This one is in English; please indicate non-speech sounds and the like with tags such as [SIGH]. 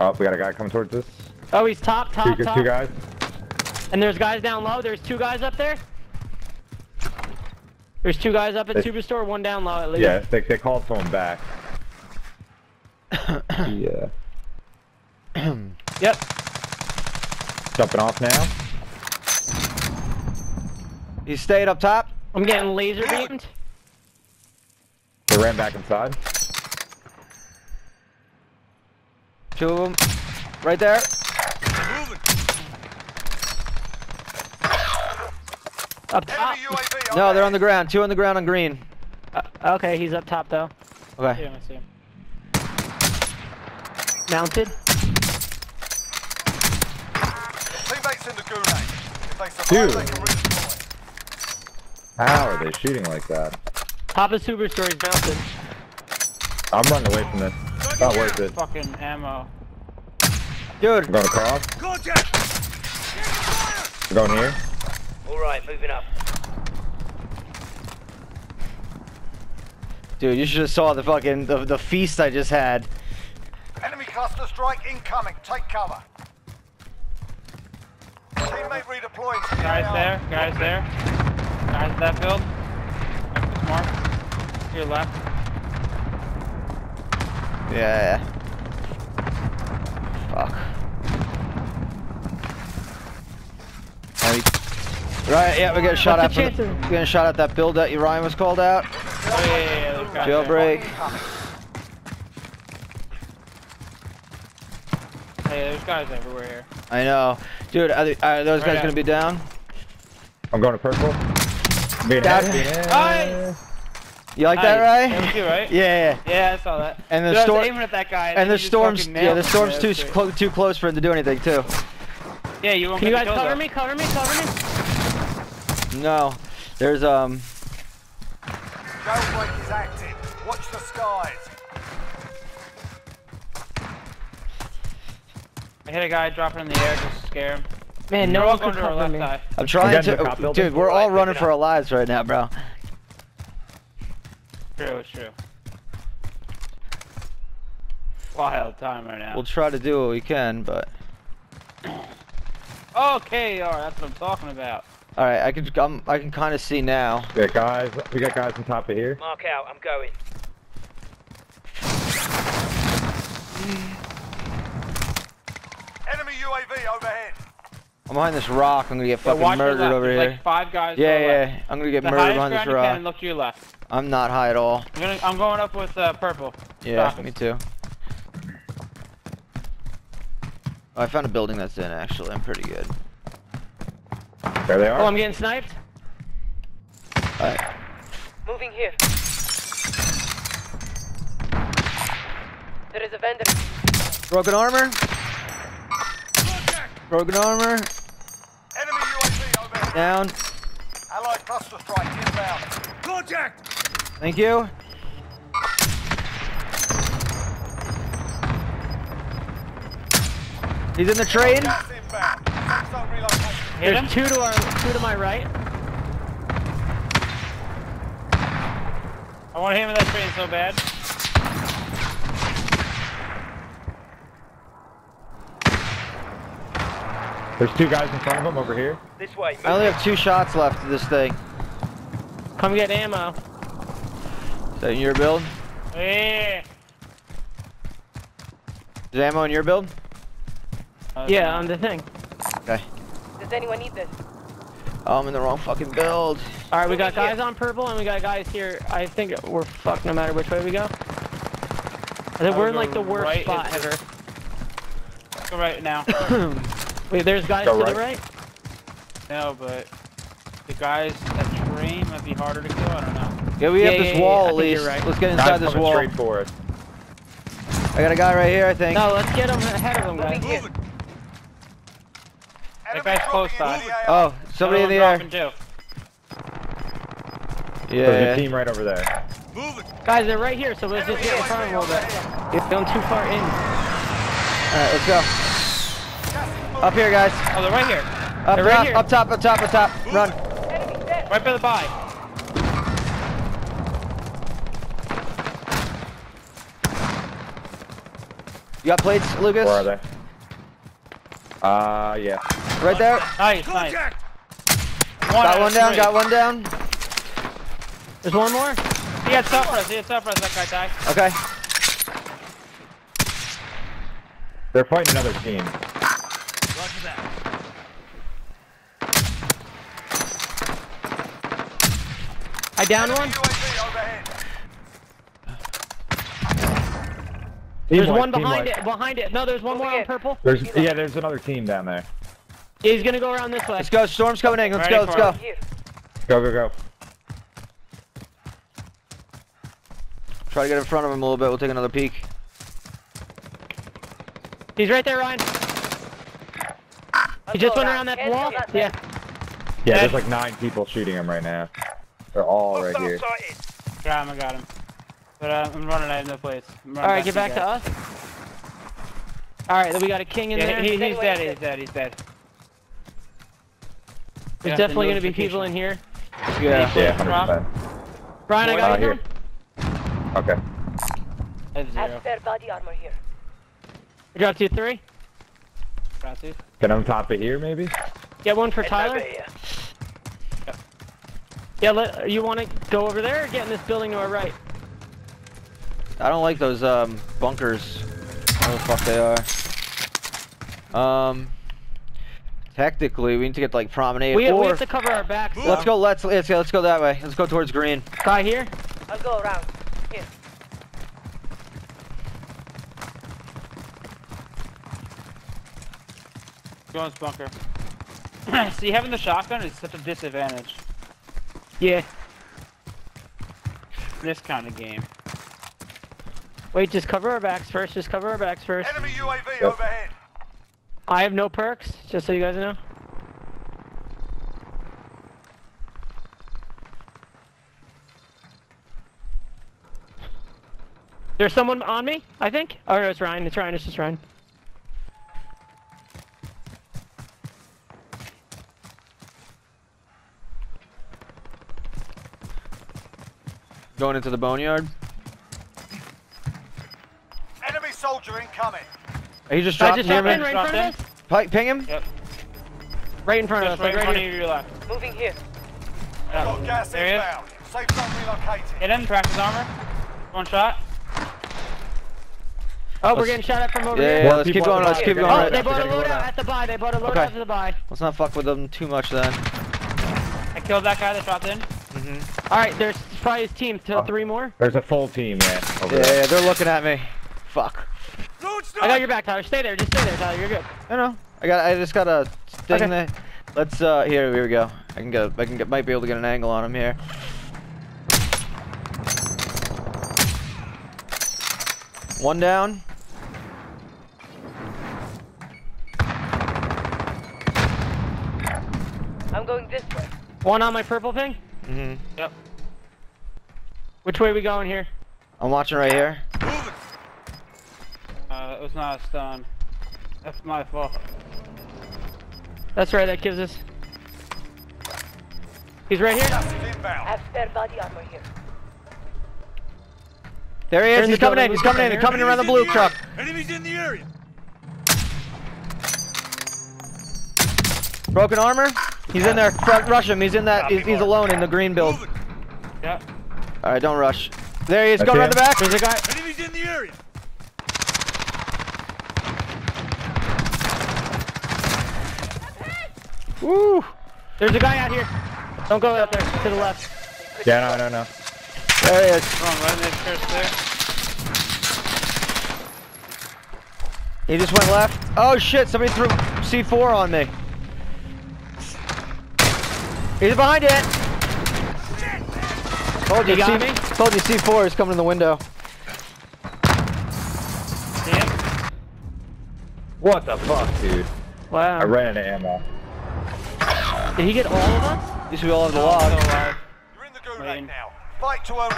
Oh, we got a guy coming towards us. Oh, he's top, top, Two, top. two guys. And there's guys down low. There's two guys up there. There's two guys up at They- Superstore, one down low at least. Yeah, they, they called someone back. [COUGHS] yeah. Yep. Jumping off now. He stayed up top. I'm getting laser beamed. They ran back inside. Two of them. Right there. Up top. Enemy UAV No, they're on the ground. Two on the ground on green. Uh, okay, he's up top though. Okay. Yeah, I see him. Mounted. Teammates in the gulag. If they survive, Dude. they can redeploy. How are they shooting like that? Top of Superstore, he's mounted. I'm running away from this. Not worth it. Fucking ammo. Dude, I'm going across. Contact! I'm going here. Alright, moving up. dude, you should have saw the fucking the, the feast I just had. Enemy cluster strike incoming. Take cover. Teammate redeploying to Guys AR. there, guys there. Guys that build. Mark. To your left. Yeah. Fuck. He- Right, yeah, we got shot at. What's the From the, chances? we got shot at that build that Ryan was called out. Oh yeah, yeah, yeah. those guys there. Jailbreak. Hey, there's guys everywhere here. I know, dude. Are, they, are those Right guys out. gonna be down? I'm going to purple. Being Got happy. It. Nice! You like that, Nice. right? That was you, right? [LAUGHS] Yeah. Yeah, I saw that. And the Dude, I was storm- aiming at that guy. And he the storm's yeah, the storm's too that's clo- too close for him to do anything too. Yeah, you won't Can you guys cover though. me? Cover me? Cover me? No, there's um. Jailbreak is active. Watch the skies. I hit a guy dropping in the air just to scare him. Man, no all one going could to our cover left me. side. I'm trying to to. Dude, we're all running for our lives right now, bro. True, it's true. Wild time right now. We'll try to do what we can, but [CLEARS THROAT] oh, Okay, alright, that's what I'm talking about. all right, I can I'm, I can kind of see now. We got guys. We got guys on top of here. Mark out, I'm going. Enemy UAV overhead. I'm behind this rock. I'm gonna get fucking watch your murdered over There's here. like five guys. yeah, yeah. left. I'm gonna get The murdered highest behind this ground you can, rock. look to your left. I'm not high at all. I'm gonna, I'm going up with uh, purple. Yeah, Stop me too. Oh, I found a building that's in actually. I'm pretty good. There they are. Oh, I'm getting sniped. Alright. Moving here. There is a vendor. Broken armor. Broken armor. Enemy UAV overhead. Down. Allied cluster strike inbound. Contact! Thank you. He's in the train. Gas inbound. Safe zone relocation. Hit him. There's two to our, two to my right. I want to him in that train so bad. There's two guys in front of him over here. This way. I only have two shots left of this thing. Come get ammo. Is that in your build? Yeah. Is ammo in your build? Uh, Yeah, on the thing. Okay. Does anyone need this? Oh, I'm in the wrong fucking build. All right, we got guys on purple and we got guys here. I think we're fucked no matter which way we go. I think I we're in like the worst right spot ever. Go right now. [COUGHS] Wait, there's guys Go to the right. right. no, but the guys at train might be harder to kill. I don't know. Yeah, we Yeah, have yeah, this yeah, wall I at least. right. Let's get Guys inside this wall. straight for us. I got a guy right here, I think. No, let's get him ahead of them, guys. Moving here. Enemy guy's close dropping into side. Oh, somebody in the air. too. Yeah. There's a team right over there. Guys, they're right here, so let's just get in front of them a little bit. You're going too far in. Alright, let's go. Up here, guys. Oh, they're right here. Up They're right top, here. up top, up top, up top. Run. Right by the buy. You got plates, Lucas? Where are they? Uh, yeah. Right there. Nice, nice. Got one down. three. Got one down. There's one more. He had stuff for us. He had stuff for us. That guy died. Okay. They're fighting another team. I down one. UAV overhead. Team There's wipe, one behind it. Behind it. No, there's one more on purple. There's yeah, there's another team down there. He's gonna go around this way. Let's go. Storm's coming in. Let's Ready go. Let's go. it. Go go go. Try to get in front of him a little bit. We'll take another peek. He's right there, Ryan. He just went around that wall. Yeah. Yeah, there's like nine people shooting him right now. They're all right here. Got him, I got him. But uh, I'm running out of no place. All right, get back you to us. All right, then we got a king in Yeah, there. he, he's Anyone dead, need he's dead, he's dead. There's Yeah, definitely gonna be people in here. Yeah. Yeah, 100%. Brian, I got you. here. Okay. I have I have spare body armor here. I dropped you three. Got two. Get on top of here, maybe. Get one for Tyler. here. Yeah, let, you want to go over there or get in this building to our right? I don't like those um bunkers. What the fuck they are. Um. Technically, we need to get like promenade. We, or we have to cover our backs. let's go. Let's let's go. Let's go that way. Let's go towards green. Guy here. I'll go around. Here. Go in this bunker. See, having the shotgun is such a disadvantage Yeah. this kind of game. Wait, just cover our backs first. Just cover our backs first. Enemy UAV Yep. overhead. I have no perks, just so you guys know. There's someone on me, I think. Oh, no, it's Ryan. It's Ryan. It's just Ryan. Going into the boneyard. Soldier incoming. He just I dropped just near dropped in right in front of us. Ping him. Yep. Right in front of us. right Like in front here. of you your left. Moving here. Yeah. Got gas There he is. Safe zone relocated. Hit him, crack his armor. One shot. Oh, we're getting shot at from over Yeah, here. yeah, More let's keep going. Let's keep oh, going. Oh, Right. they They're bought a gonna loadout down. at the buy. They bought a loadout Okay. at the buy. Let's not fuck with them too much then. I killed that guy that dropped in. Mm-hmm. All right, there's probably his team. Till Oh. three more. There's a full team, yeah. Over Yeah, there. yeah, they're looking at me. Fuck. I got your back, Tyler. Stay there. Just stay there, Tyler. You're good. I know. I got. I just got a thing Okay. there. Let's. uh Here, here we go. I can get. I can get. Might be able to get an angle on him here. One down. I'm going this way. One on my purple thing. Mm hmm Yep. Which way we going here? I'm watching right here. It was not a stun. That's my fault. That's right. That gives us. He's right here. I have spare body armor here. There he is. in He's coming in. He's coming in. He's coming in around the blue truck. Enemies in the area. Broken armor. He's in there. Rush him. He's in that. He's, he's alone in the green build. Yep. All right, don't rush. There he is. I Going see around the back. There's a guy. Enemies in the area. Woo. There's a guy out here. Don't go out there. To the left. Yeah, no, no, no. There he is. Come on, right in first there. He just went left. Oh shit! Somebody threw C4 on me. He's behind it. Told you, He got C- me? told you C4 is coming in the window. Damn. What the fuck, dude? Wow. I ran out of ammo. Did he get all of us? These should be all have the Still log. alive. You're in the gulag Waiting. now. Fight to earn